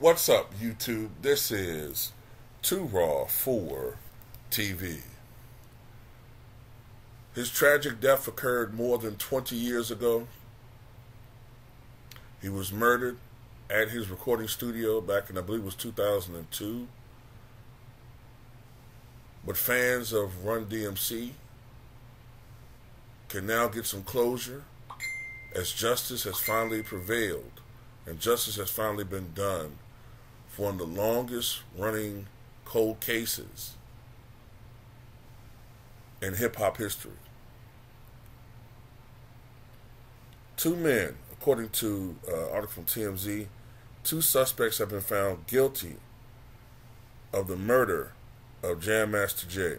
What's up, YouTube? This is Too Raw for TV. His tragic death occurred more than 20 years ago. He was murdered at his recording studio back in, I believe it was 2002. But fans of Run DMC can now get some closure as justice has finally prevailed and justice has finally been done one of the longest running cold cases in hip hop history. Two men, according to uh, article from TMZ, two suspects have been found guilty of the murder of Jam Master Jay.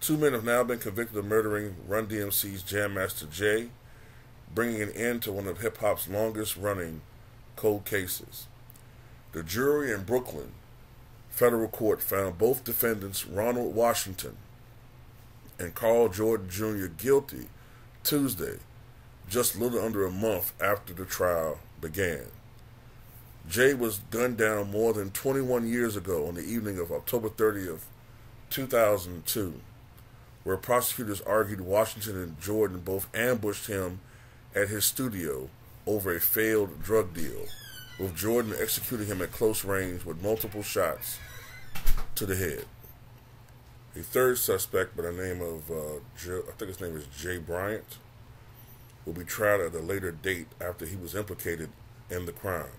Two men have now been convicted of murdering Run DMC's Jam Master Jay, bringing an end to one of hip hop's longest running cold cases. The jury in Brooklyn federal court found both defendants, Ronald Washington and Karl Jordan Jr., guilty Tuesday, just a little under a month after the trial began. Jay was gunned down more than 21 years ago on the evening of October 30th, 2002, where prosecutors argued Washington and Jordan both ambushed him at his studio over a failed drug deal, with Jordan executing him at close range with multiple shots to the head. A third suspect by the name of, uh, Joe, I think his name is Jay Bryant, will be tried at a later date after he was implicated in the crime.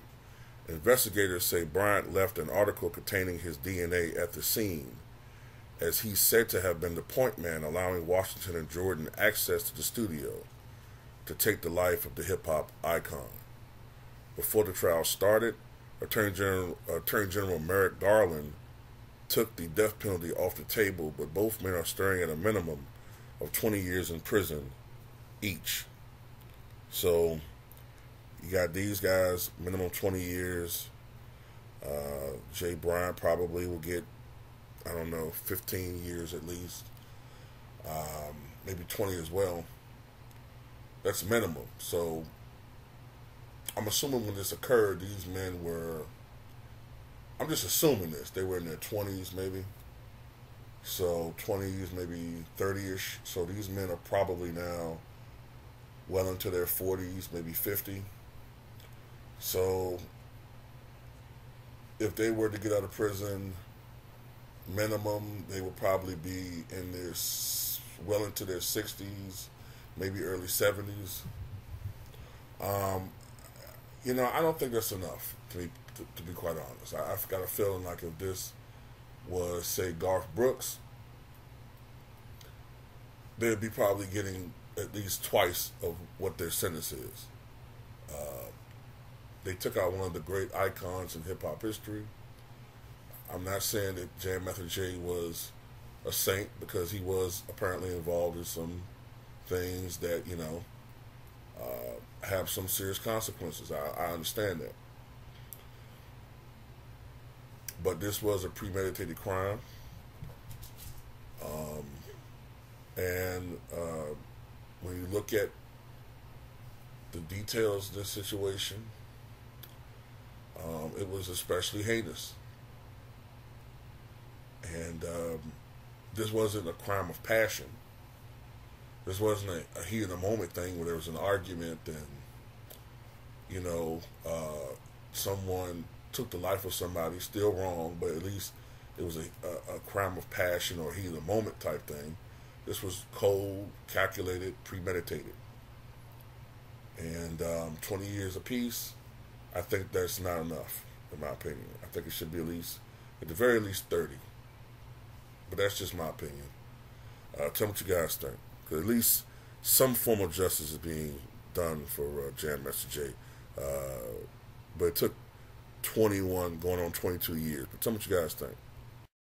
Investigators say Bryant left an article containing his DNA at the scene, as he's said to have been the point man allowing Washington and Jordan access to the studio to take the life of the hip hop icon. Before the trial started, Attorney General, Attorney General Merrick Garland took the death penalty off the table, but both men are staring at a minimum of 20 years in prison each. So you got these guys, minimum 20 years. Uh, Jay Bryant probably will get, I don't know, 15 years at least. Um, maybe 20 as well. That's minimum. So I'm assuming when this occurred, these men were. I'm just assuming this. They were in their 20s, maybe. So 20s, maybe 30ish. So these men are probably now well into their 40s, maybe 50. So if they were to get out of prison, minimum, they would probably be in their well into their 60s, maybe early 70s. Um, you know, I don't think that's enough to be to, to be quite honest. I, I've got a feeling like if this was say Garth Brooks, they'd be probably getting at least twice of what their sentence is. Uh, they took out one of the great icons in hip hop history. I'm not saying that Jam Master Jay was a saint because he was apparently involved in some things that you know uh, have some serious consequences. I, I understand that, but this was a premeditated crime, um, and uh, when you look at the details of this situation, um, it was especially heinous. And um, this wasn't a crime of passion. This wasn't a, a heat of the moment thing where there was an argument and, you know, uh, someone took the life of somebody, still wrong, but at least it was a, a, a crime of passion or heat of the moment type thing. This was cold, calculated, premeditated. And um, 20 years apiece, I think that's not enough, in my opinion. I think it should be at least, at the very least, 30. But that's just my opinion. Uh, tell me what you guys think. Cause at least some form of justice is being done for uh, Jam Master Jay. Uh, but it took 21, going on 22 years. But tell me what you guys think.